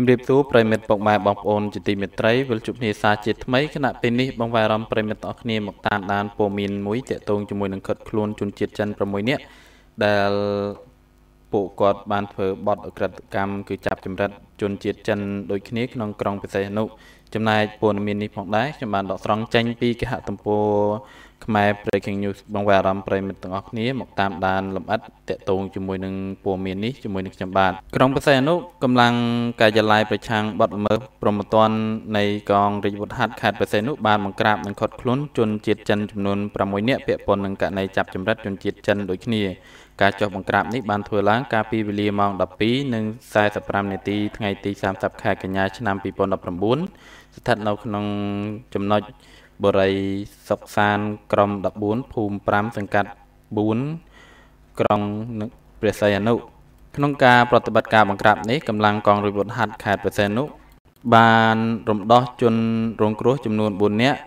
ជំរាបសួរប្រិមិត្តពុកម៉ែបងប្អូនជាទីមេត្រីវិលជួបគ្នាសាជាថ្មីគណៈពេលនេះបងវាយអារម្មណ៍ប្រិមិត្តទាំងអស់គ្នាមកតាមដានព័ត៌មានមួយតាក់ទងជាមួយនឹងខិតខ្លួនជនជាតិចិន6នាក់ដែលពួកគាត់បានធ្វើបទអក្រិតកម្មគឺចាប់ចម្រិតជនជាតិចិនដូចគ្នាក្នុងក្រុងបរសេនុ ចំណែកព័ត៌មាននេះផងដែរខ្ញុំបានដកស្រង់ចេញពីគេហទំព័រខ្មែរ Breaking News បងវាអារម្មណ៍ប្រិមិត្តទាំងអស់គ្នាមកតាមដានលម្អិតតកតងជាមួយនឹងព័ត៌មាននេះជាមួយនឹងខ្ញុំបាទក្រុងបរសេនុកំពុងកាយឡាយប្រឆាំងបទល្មើសប្រមទ័ននៃកងរាជវុធហត្ថខេត្តបរសេនុបានបង្ក្រាបនិងឃាត់ខ្លួនជនជាតិចិនចំនួន6នាក់ពាក់ព័ន្ធនឹងករណីចាប់ចម្រិតជនជាតិចិនដូចគ្នាការចុះបង្ក្រាបនេះបានធ្វើឡើងកាលពីវេលាម៉ោង12:45នាទីថ្ងៃទី30ខែកញ្ញាឆ្នាំ2019ស្ថិតនៅក្នុងចំណុចបូរីសុកសានក្រម14ភូមិ5សង្កាត់4ក្រុងព្រះសីហនុក្នុងការប្រតិបត្តិការបង្ក្រាបនេះកម្លាំងកងរាជវុធហត្ថខេត្តព្រះសីហនុបានរំដោះជនរងគ្រោះចំនួន4នាក់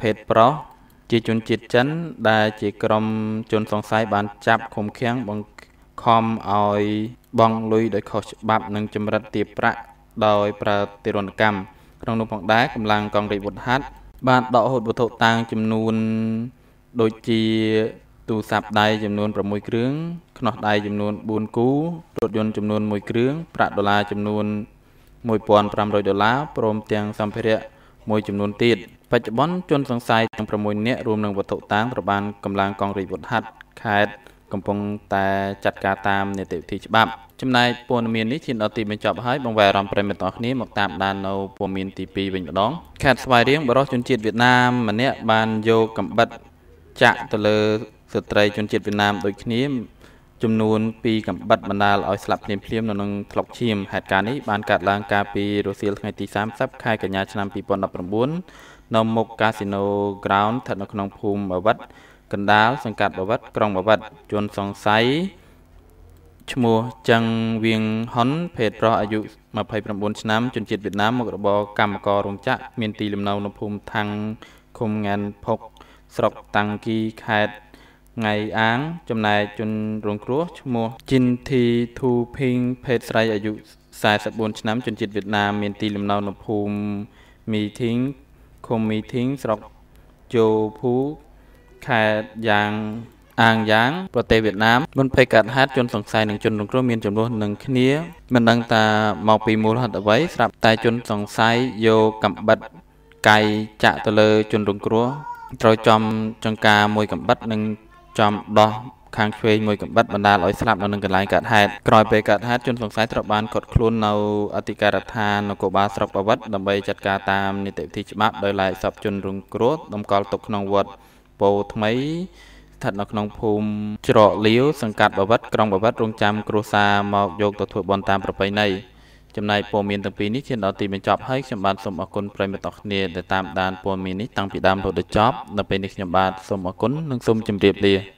ភេទប្រុសជាជនជាតិចិន ដែលជាក្រុមជនសង្ស័យបានចាប់ឃុំឃាំងបង្ខំឲ្យបង់លុយដោយខុសច្បាប់និងចម្រិតទារប្រាក់ដោយប្រើទារុណកម្ម ក្នុងនោះផងដែរកម្លាំងកងរាជវុធហត្ថបានដកហូតវត្ថុតាងចំនួនដូចជាទូរស័ព្ទដៃចំនួន6គ្រឿងខ្នោះដៃចំនួន4គូរថយន្តចំនួន1គ្រឿងប្រាក់ដុល្លារចំនួន1500ដុល្លារព្រមទាំងសម្ភារៈមួយចំនួនទៀតបច្ចុប្បន្នជនសង្ស័យទាំង6នាក់រួមនឹងវត្ថុតាងត្រូវបានកម្លាំងកងរាជវុធហត្ថខេត្ត កំពុងតែចាត់ការតាមនីតិវិធីច្បាប់ចំណែកព័ត៌មាននេះឈានដល់ទីបញ្ចប់ហើយបងវ៉ែអារម្មណ៍ប្រិមិត្តទាំងគ្នាមកតាមដាននៅព័ត៌មានទី2វិញម្ដងខេត្តស្វាយរៀងបរិសុជនជាតិវៀតណាមម្នាក់បានយកកំបិតចាក់ទៅលើស្ត្រីជនជាតិវៀតណាមដូចគ្នាចំនួន2កំបិតបណ្ដាលឲ្យស្លាប់ភ្លាមភ្លាមនៅក្នុងថ្លុកឈាមហេតុការណ៍នេះបានកើតឡើងកាលពីរសៀលថ្ងៃទី30ខែកញ្ញាឆ្នាំ2019នៅមុខកាស៊ីណូ Ground ស្ថិតនៅក្នុងភូមិបាវិត កណ្ដាលសង្កាត់បាវិតក្រុងបាវិតជនសង្ស័យឈ្មោះចឹងវៀងហ៊ុនភេទប្រុសអាយុ29ឆ្នាំជនជាតិវៀតណាមមុខរបរកម្មកររោងចក្រមានទីលំនៅនៅភូមិថាំងឃុំងានភុកស្រុកតាំងគីខេត្តថ្ងៃអាង ចំណែកជនរងគ្រោះឈ្មោះជីនធីធូភីងភេទស្រីអាយុ44ឆ្នាំជនជាតិវៀតណាមមានទីលំនៅនៅភូមិមីធីងឃុំមីធីងស្រុកជោភូ ខេត្តយ៉ាងអាងយ៉ាងប្រទេសវៀតណាមមុនភ័យកាត់ហេតុជនសង្ស័យនិងជនរងគ្រោះមានចំនួននឹងគ្នាមិនដឹងថាមកពីមូលហេតុអ្វីស្រាប់តែជនសង្ស័យយកកំបិតកាយចាក់ទៅលើជនរងគ្រោះត្រូវចំចង្ការមួយកំបិតនិងចំដោះខាងឆ្វេងមួយកំបិតបណ្ដាលឲ្យស្លាប់នៅនឹងកន្លែងកើតហេតុក្រោយពេលកើតហេតុជនសង្ស័យត្រូវបានឃាត់ខ្លួននៅអធិការដ្ឋាននគរបាលស្រុកបាវិតដើម្បីចាត់ការតាមនីតិវិធីច្បាប់ដោយឡែកសពជនរងគ្រោះតម្កល់ទុកក្នុងវត្ត ពោថ្មីស្ថិតនៅក្នុងភូមិច្រកលាវសង្កាត់បាវិតក្រុងបាវិតរងចាំគ្រួសារមកយកទៅធ្វើបុណ្យតាមប្រពៃណីចំណែកព័ត៌មានទាំងពីរនេះឈានដល់ទីបញ្ចប់ហើយខ្ញុំបាទសូមអរគុណប្រិយមិត្តអរគ្នាដែលតាមដានព័ត៌មាននេះតាំងពីដើមរហូតដល់ចប់នៅពេលនេះខ្ញុំបាទសូមអរគុណនិងសូមជម្រាបលា